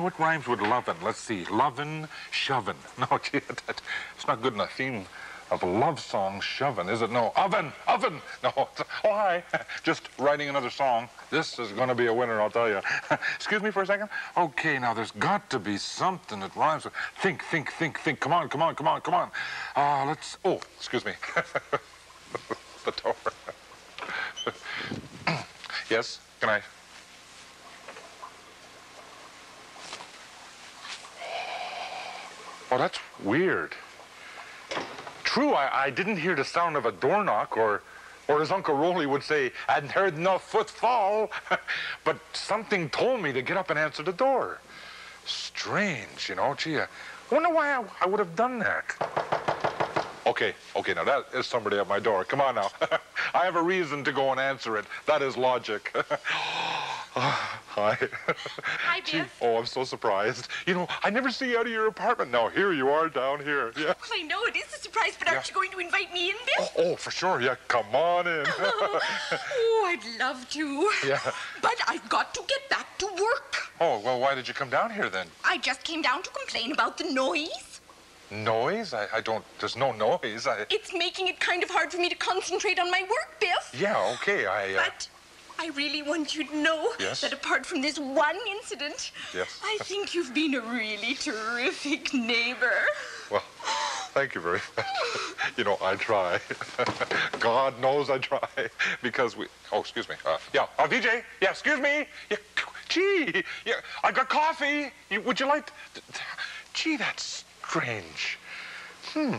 What rhymes with lovin'? Let's see. Lovin', shovin'. No, it's not good enough theme of a love song, shovin', is it? No, oven, oven. No, oh, hi. Just writing another song. This is going to be a winner, I'll tell you. Excuse me for a second. Okay, now there's got to be something that rhymes with. Think, think, think, think. Come on, come on, come on, come on. Uh, let's. Oh, excuse me. the door. yes, can I? Oh, that's weird. True, I, I didn't hear the sound of a door knock or, or as Uncle Rolly would say, I hadn't heard no footfall. but something told me to get up and answer the door. Strange, you know. Gee, I wonder why I, I would have done that. Okay, okay, now that is somebody at my door. Come on now. I have a reason to go and answer it. That is logic. Hi. Hi, Biff. Oh, I'm so surprised. You know, I never see you out of your apartment. Now, here you are down here. Yeah. Well, I know it is a surprise, but aren't you going to invite me in, Biff? Oh, oh, for sure. Yeah, come on in. oh, I'd love to. Yeah. But I've got to get back to work. oh, well, why did you come down here then? I just came down to complain about the noise. Noise? I, I don't, there's no noise. I, It's making it kind of hard for me to concentrate on my work, Biff. yeah, okay, I, uh, But I really want you to know Yes? that apart from this one incident, Yes. I think you've been a really terrific neighbor. well, thank you very much. you know, I try. God knows I try. Because we, oh, excuse me. Uh, yeah, uh, VJ, yeah, excuse me. Yeah, gee, yeah, I got coffee. You, would you like, gee, that's strange. Hmm.